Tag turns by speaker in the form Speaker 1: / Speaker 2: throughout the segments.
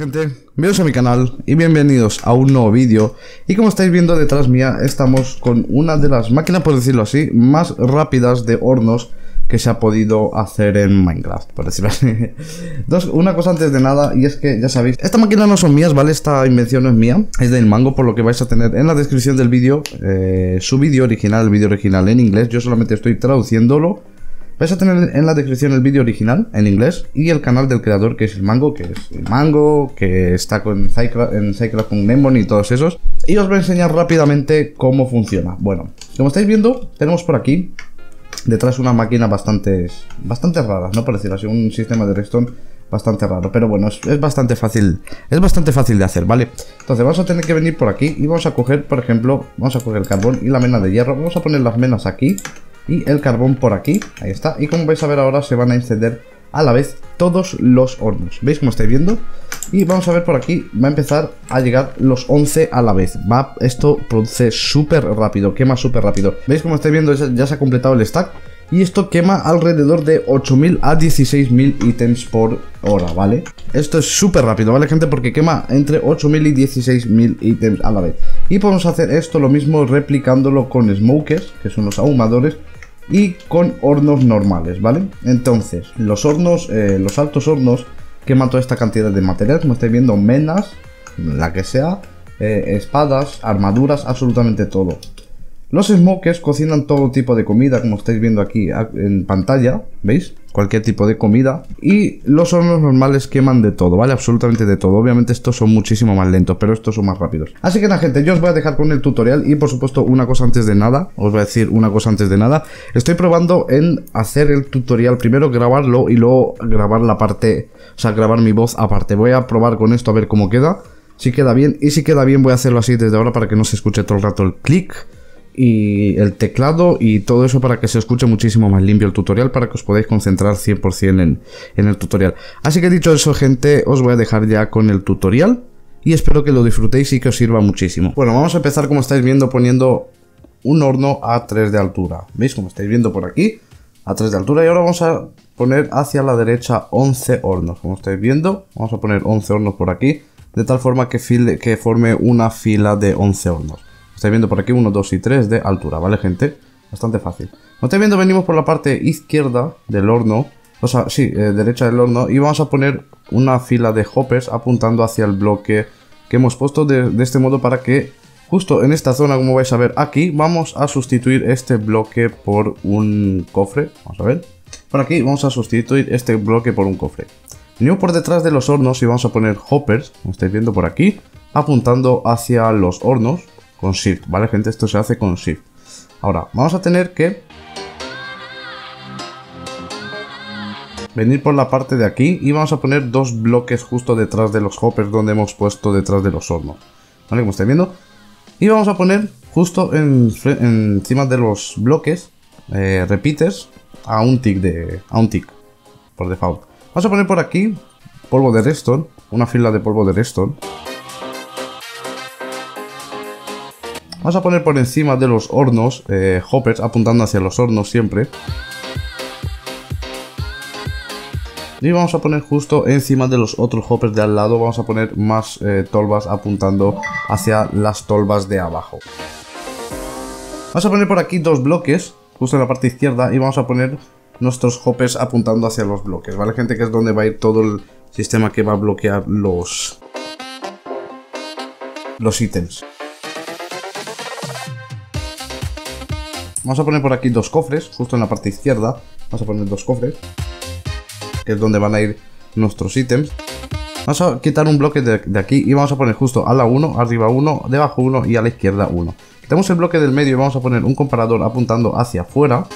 Speaker 1: ¿Qué tal gente? Bienvenidos a mi canal y bienvenidos a un nuevo vídeo Y como estáis viendo detrás mía estamos con una de las máquinas, por decirlo así, más rápidas de hornos que se ha podido hacer en Minecraft, por decirlo así Una cosa antes de nada y es que ya sabéis, esta máquina no son mías, ¿vale? Esta invención no es mía, es del mango por lo que vais a tener en la descripción del vídeo eh, Su vídeo original, el vídeo original en inglés, yo solamente estoy traduciéndolo Vais a tener en la descripción el vídeo original en inglés y el canal del creador que es el Mango, que es el Mango, que está con Cycraft, en Cycraft con Lemon y todos esos. Y os voy a enseñar rápidamente cómo funciona. Bueno, como estáis viendo, tenemos por aquí detrás una máquina bastante, bastante rara, no por decirlo así, un sistema de redstone bastante raro, pero bueno, es, bastante fácil, es bastante fácil de hacer, ¿vale? Entonces vamos a tener que venir por aquí y vamos a coger, por ejemplo, vamos a coger el carbón y la mena de hierro, vamos a poner las menas aquí y el carbón por aquí, ahí está, y como vais a ver ahora se van a encender a la vez todos los hornos, ¿veis cómo estáis viendo? Y vamos a ver por aquí, va a empezar a llegar los 11 a la vez, va, esto produce súper rápido, quema súper rápido, ¿veis cómo estáis viendo? Ya se ha completado el stack y esto quema alrededor de 8000 a 16000 ítems por hora, ¿vale? Esto es súper rápido, ¿vale, gente? Porque quema entre 8000 y 16000 ítems a la vez. Y podemos hacer esto lo mismo replicándolo con smokers, que son los ahumadores, y con hornos normales, ¿vale? Entonces, los hornos, eh, los altos hornos queman toda esta cantidad de material, como estáis viendo, menas, la que sea, eh, espadas, armaduras, absolutamente todo. Los smokers cocinan todo tipo de comida, como estáis viendo aquí en pantalla, ¿veis? Cualquier tipo de comida. Y los hornos normales queman de todo, ¿vale? Absolutamente de todo. Obviamente estos son muchísimo más lentos, pero estos son más rápidos. Así que nada, gente, yo os voy a dejar con el tutorial y por supuesto una cosa antes de nada. Os voy a decir una cosa antes de nada. Estoy probando en hacer el tutorial, primero grabarlo y luego grabar la parte, o sea, grabar mi voz aparte. Voy a probar con esto a ver cómo queda. Si queda bien, y si queda bien voy a hacerlo así desde ahora para que no se escuche todo el rato el clic y el teclado y todo eso para que se escuche muchísimo más limpio el tutorial para que os podáis concentrar 100% en, en el tutorial. Así que dicho eso gente, os voy a dejar ya con el tutorial y espero que lo disfrutéis y que os sirva muchísimo. Bueno, vamos a empezar como estáis viendo poniendo un horno a 3 de altura. ¿Veis como estáis viendo por aquí? A 3 de altura y ahora vamos a poner hacia la derecha 11 hornos. Como estáis viendo, vamos a poner 11 hornos por aquí de tal forma que, que forme una fila de 11 hornos. Estáis viendo por aquí 1, 2 y 3 de altura, ¿vale, gente? Bastante fácil. Como estáis viendo, venimos por la parte izquierda del horno. O sea, sí, eh, derecha del horno. Y vamos a poner una fila de hoppers apuntando hacia el bloque que hemos puesto de, de este modo para que justo en esta zona, como vais a ver aquí, vamos a sustituir este bloque por un cofre. Vamos a ver. Por aquí vamos a sustituir este bloque por un cofre. Venimos por detrás de los hornos y vamos a poner hoppers, como estáis viendo por aquí, apuntando hacia los hornos con Shift, ¿vale, gente? Esto se hace con Shift. Ahora, vamos a tener que venir por la parte de aquí y vamos a poner dos bloques justo detrás de los hoppers donde hemos puesto detrás de los hornos. ¿Vale? Como estáis viendo. Y vamos a poner justo encima de los bloques eh, repeaters a un tick de a un tick por default. Vamos a poner por aquí polvo de redstone, una fila de polvo de redstone. Vamos a poner por encima de los hornos eh, hoppers, apuntando hacia los hornos siempre. Y vamos a poner justo encima de los otros hoppers de al lado, vamos a poner más eh, tolvas apuntando hacia las tolvas de abajo. Vamos a poner por aquí dos bloques, justo en la parte izquierda, y vamos a poner nuestros hoppers apuntando hacia los bloques, ¿vale gente? Que es donde va a ir todo el sistema que va a bloquear los, los ítems. Vamos a poner por aquí dos cofres, justo en la parte izquierda. Vamos a poner dos cofres. Que es donde van a ir nuestros ítems. Vamos a quitar un bloque de, aquí y vamos a poner justo a la 1, arriba 1, debajo 1 y a la izquierda 1. Quitamos el bloque del medio y vamos a poner un comparador apuntando hacia afuera.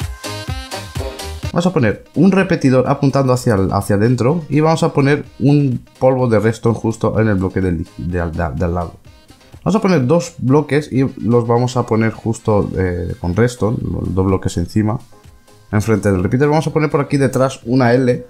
Speaker 1: Vamos a poner un repetidor apuntando hacia, hacia adentro y vamos a poner un polvo de redstone justo en el bloque del, de, lado. Vamos a poner dos bloques y los vamos a poner justo eh, con redstone, dos bloques encima, enfrente del repeater. Vamos a poner por aquí detrás una L,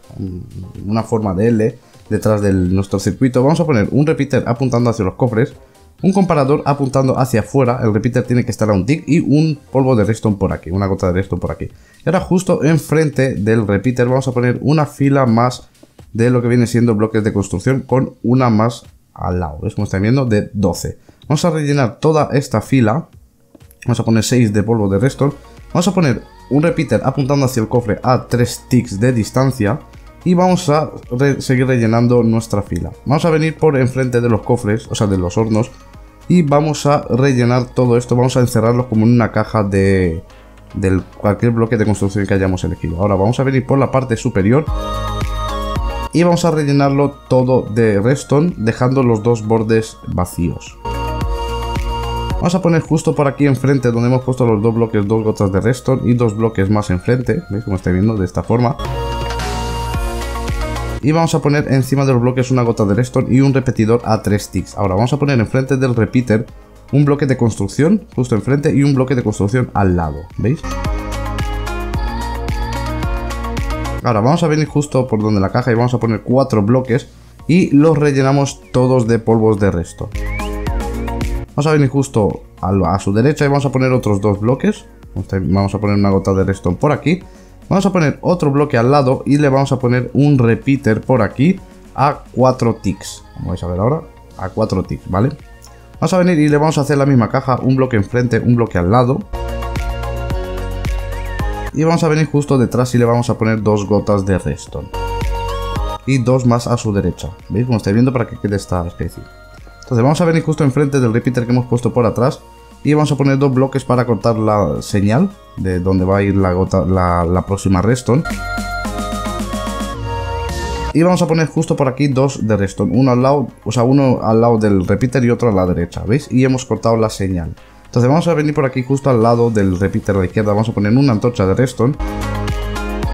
Speaker 1: una forma de L, detrás de nuestro circuito. Vamos a poner un repeater apuntando hacia los cofres, un comparador apuntando hacia afuera, el repeater tiene que estar a un tick y un polvo de redstone por aquí, una gota de redstone por aquí. Y ahora justo enfrente del repeater vamos a poner una fila más de lo que viene siendo bloques de construcción con una más al lado. ¿Ves? Como estáis viendo, de 12. Vamos a rellenar toda esta fila. Vamos a poner 6 de polvo de resto. Vamos a poner un repeater apuntando hacia el cofre a 3 ticks de distancia. Y vamos a seguir rellenando nuestra fila. Vamos a venir por enfrente de los cofres, o sea, de los hornos. Y vamos a rellenar todo esto. Vamos a encerrarlo como en una caja de, del cualquier bloque de construcción que hayamos elegido. Ahora vamos a venir por la parte superior y vamos a rellenarlo todo de redstone dejando los dos bordes vacíos. Vamos a poner justo por aquí enfrente donde hemos puesto los dos bloques, dos gotas de redstone y dos bloques más enfrente, ¿veis como estáis viendo? De esta forma. Y vamos a poner encima de los bloques una gota de redstone y un repetidor a 3 ticks. Ahora vamos a poner enfrente del repeater un bloque de construcción justo enfrente y un bloque de construcción al lado, ¿veis? Ahora vamos a venir justo por donde la caja y vamos a poner cuatro bloques y los rellenamos todos de polvos de resto. Vamos a venir justo a, su derecha y vamos a poner otros dos bloques. Vamos a poner una gota de redstone por aquí. Vamos a poner otro bloque al lado y le vamos a poner un repeater por aquí a 4 ticks. Vamos a ver ahora. A 4 ticks, ¿vale? Vamos a venir y le vamos a hacer la misma caja, un bloque enfrente, un bloque al lado. Y vamos a venir justo detrás y le vamos a poner dos gotas de redstone. Y dos más a su derecha. ¿Veis? Como estáis viendo para que quede esta especie. Entonces vamos a venir justo enfrente del repeater que hemos puesto por atrás. Y vamos a poner dos bloques para cortar la señal de donde va a ir la, próxima redstone. Y vamos a poner justo por aquí dos de redstone. Uno al lado, o sea, uno al lado del repeater y otro a la derecha. ¿Veis? Y hemos cortado la señal. Entonces vamos a venir por aquí justo al lado del repeater a la izquierda, vamos a poner una antorcha de redstone.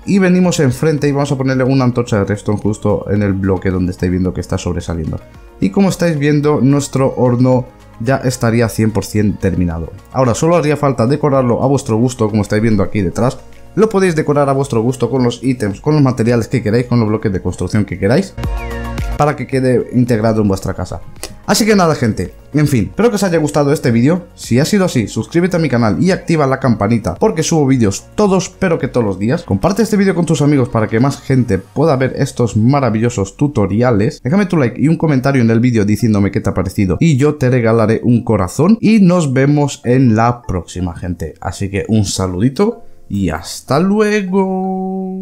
Speaker 1: Y venimos enfrente y vamos a ponerle una antorcha de redstone justo en el bloque donde estáis viendo que está sobresaliendo. Y como estáis viendo, nuestro horno ya estaría 100% terminado. Ahora solo haría falta decorarlo a vuestro gusto, como estáis viendo aquí detrás. Lo podéis decorar a vuestro gusto con los ítems, con los materiales que queráis, con los bloques de construcción que queráis, para que quede integrado en vuestra casa. Así que nada gente, en fin, espero que os haya gustado este vídeo, si ha sido así, suscríbete a mi canal y activa la campanita porque subo vídeos todos, pero que todos los días. Comparte este vídeo con tus amigos para que más gente pueda ver estos maravillosos tutoriales. Déjame tu like y un comentario en el vídeo diciéndome qué te ha parecido y yo te regalaré un corazón y nos vemos en la próxima gente. Así que un saludito y hasta luego.